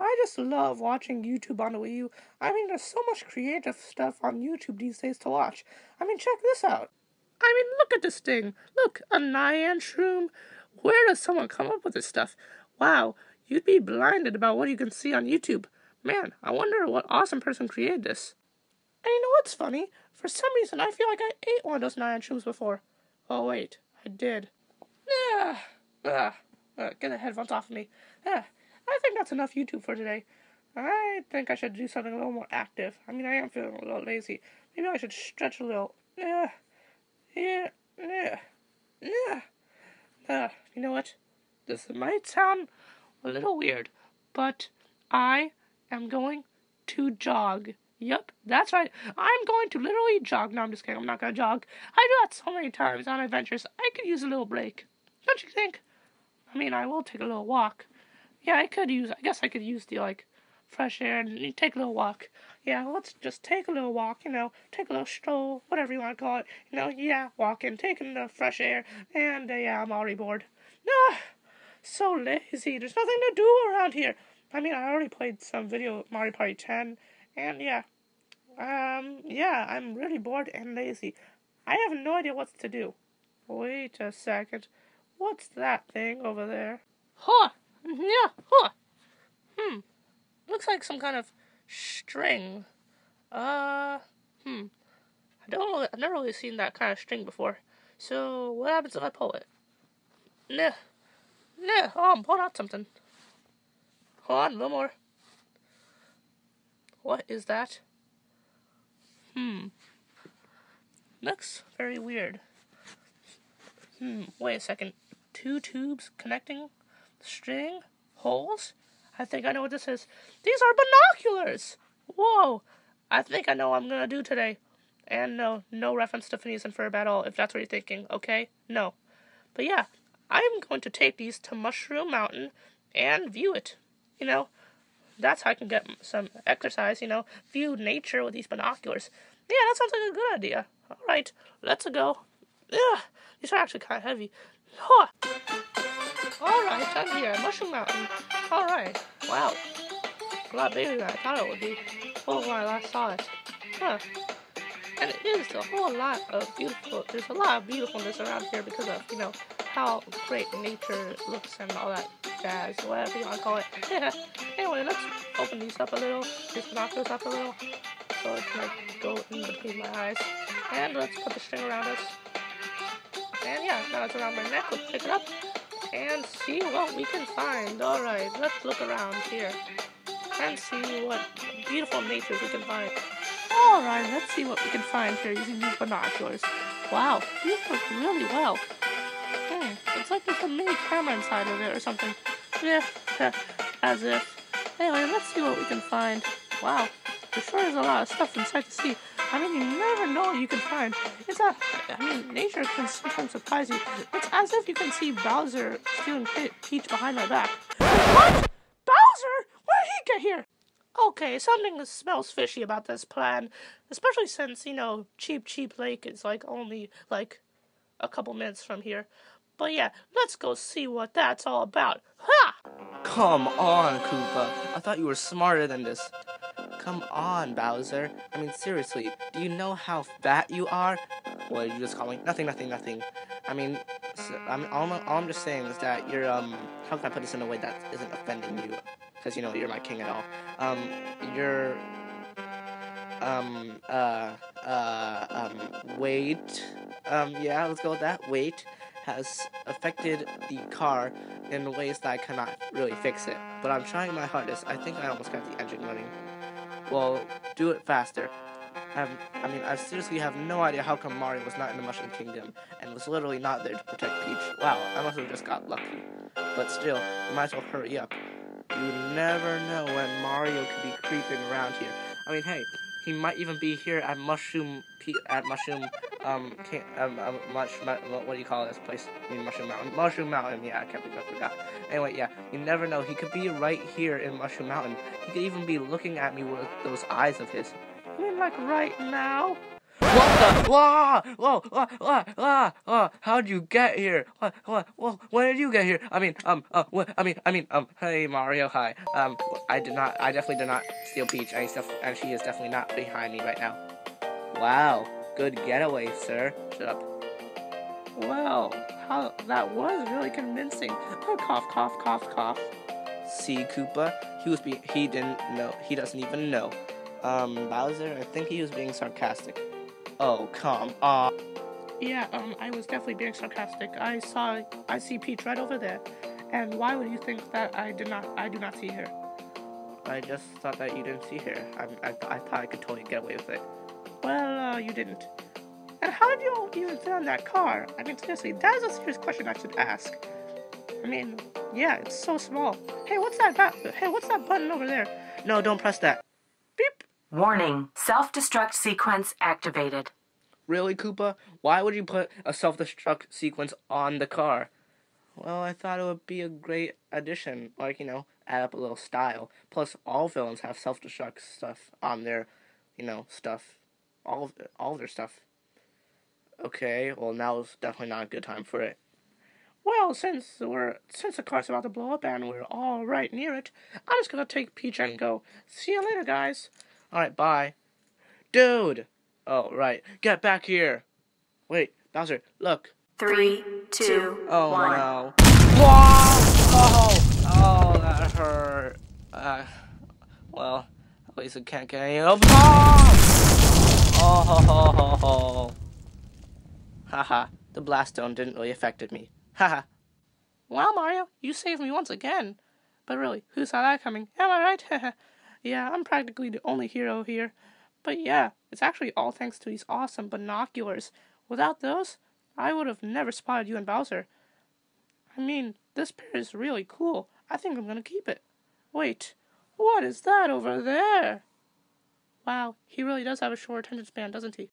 I just love watching YouTube on the Wii U. I mean, there's so much creative stuff on YouTube these days to watch. I mean, check this out. I mean, look at this thing. Look, a Nyan shroom. Where does someone come up with this stuff? Wow, you'd be blinded about what you can see on YouTube. Man, I wonder what awesome person created this. And you know what's funny? For some reason, I feel like I ate one of those Nyan shrooms before. Oh, wait, I did. Yeah. Ah, uh, get the headphones off of me. I think that's enough YouTube for today. I think I should do something a little more active. I mean, I am feeling a little lazy. Maybe I should stretch a little. Yeah, yeah, yeah, yeah. Uh, you know what? This might sound a little weird, but I am going to jog. Yep, that's right. I'm going to literally jog. No, I'm just kidding. I'm not going to jog. I do that so many times on adventures. I could use a little break. Don't you think? I mean, I will take a little walk. Yeah, I could use, I guess I could use the, like, fresh air and take a little walk. Yeah, let's just take a little walk, you know, take a little stroll, whatever you want to call it. You know, yeah, walking, taking the fresh air, and uh, yeah, I'm already bored. No, so lazy. There's nothing to do around here. I mean, I already played some video Mario Party 10, and yeah, um, yeah, I'm really bored and lazy. I have no idea what to do. Wait a second. What's that thing over there? Huh! Yeah, huh! Hmm. Looks like some kind of string. Uh, hmm. I don't know. I've never really seen that kind of string before. So, what happens if I pull it? Nah. Nah. Oh, I'm pulling out something. Hold on, little more. What is that? Hmm. Looks very weird. Hmm, wait a second two tubes connecting string holes. I think I know what this is. These are binoculars. Whoa! I think I know what I'm gonna do today. And no, no reference to Phineas and Ferb at all, if that's what you're thinking, okay? No. But yeah, I'm going to take these to Mushroom Mountain and view it. You know, that's how I can get some exercise, you know, view nature with these binoculars. Yeah, that sounds like a good idea. All right, let's go. Yeah, these are actually kind of heavy. Huh. I'm here. Mushroom Mountain. Alright. Wow. A lot bigger than I thought it would be. Oh, when I last saw it. Huh. And it is a whole lot of beautiful, there's a lot of beautifulness around here because of, you know, how great nature looks and all that jazz, whatever you want to call it. Anyway, let's open these up a little, these binoculars up a little, so it can like go in between my eyes. And let's put the string around us. And yeah, now it's around my neck. Let's pick it up and see what we can find. Alright, let's look around here and see what beautiful natures we can find. Alright, let's see what we can find here using these binoculars. Wow, these look really well. Hmm, it's like there's a mini camera inside of it or something. Yeah, as if. Anyway, let's see what we can find. Wow, there sure is a lot of stuff inside to see. I mean, you never know what you can find. It's a, I mean, nature can sometimes surprise you. It's as if you can see Bowser stealing Peach behind my back. What? Bowser? Where did he get here? Okay, something smells fishy about this plan, especially since, you know, Cheep Cheep Lake is like only like a couple minutes from here. But yeah, let's go see what that's all about. Ha! Come on, Koopa. I thought you were smarter than this. Come on, Bowser. I mean, seriously, do you know how fat you are? What are you just calling? Nothing, nothing, nothing. I mean, so, I mean all, all, I'm just saying is that you're, um, how can I put this in a way that isn't offending you? Because, you know, you're my king and all. Um, you're, um, uh, uh, um, weight, um, yeah, let's go with that, weight has affected the car in ways that I cannot really fix it. But I'm trying my hardest. I think I almost got the engine running. Well, do it faster. i I mean, I seriously have no idea how come Mario was not in the Mushroom Kingdom and was literally not there to protect Peach. Wow, I must have just got lucky. But still, you might as well hurry up. You never know when Mario could be creeping around here. I mean, hey, he might even be here at Mushroom at Mushroom um, um, um mush, what do you call this place? I mean, Mushroom Mountain. Mushroom Mountain. Yeah, I can't believe I forgot. Anyway, yeah, you never know. He could be right here in Mushroom Mountain. He could even be looking at me with those eyes of his. You mean like right now? What the? Wah! Whoa! Wah! Wah! Wah! Wah! How'd you get here? What? What? Well, when did you get here? I mean, um, uh, what? I mean, I mean, um, hey Mario, hi. Um, I did not, I definitely did not steal Peach, and, stuff, and she is definitely not behind me right now. Wow, good getaway, sir. Shut up. Well, how that was really convincing. Oh, cough, cough, cough, cough. See, Koopa, he was be, he didn't know, he doesn't even know. Um, Bowser, I think he was being sarcastic. Oh, come on. Yeah, um, I was definitely being sarcastic. I saw, I see Peach right over there. And why would you think that I did not, I do not see her? I just thought that you didn't see her. I, I, I thought I could totally get away with it. Well, uh, you didn't. And how did you even fit on that car? I mean, seriously, that is a serious question I should ask. I mean, yeah, it's so small. Hey, what's that? Hey, what's that button over there? No, don't press that. Beep. Warning, self-destruct sequence activated. Really, Koopa? Why would you put a self-destruct sequence on the car? Well, I thought it would be a great addition, like, you know, add up a little style. Plus, all villains have self-destruct stuff on their, you know, stuff. All of, all of their stuff. Okay, well, now is definitely not a good time for it. Well, since we're since the car's about to blow up and we're all right near it, I'm just gonna take Peach and go. See you later, guys. Alright, bye. Dude! Oh, right. Get back here! Wait, Bowser, look. Three, two, Oh, one. no. Whoa! Oh! Oh, that hurt. Uh, well, at least it can't get any of Oh! ho, ho, ho, ho. Haha, the blast stone didn't really affect me. Haha. Well, Mario, you saved me once again. But really, who saw that coming? Am I right? yeah, I'm practically the only hero here. But yeah, it's actually all thanks to these awesome binoculars. Without those, I would have never spotted you and Bowser. I mean, this pair is really cool. I think I'm gonna keep it. Wait, what is that over there? Wow, he really does have a short attention span, doesn't he?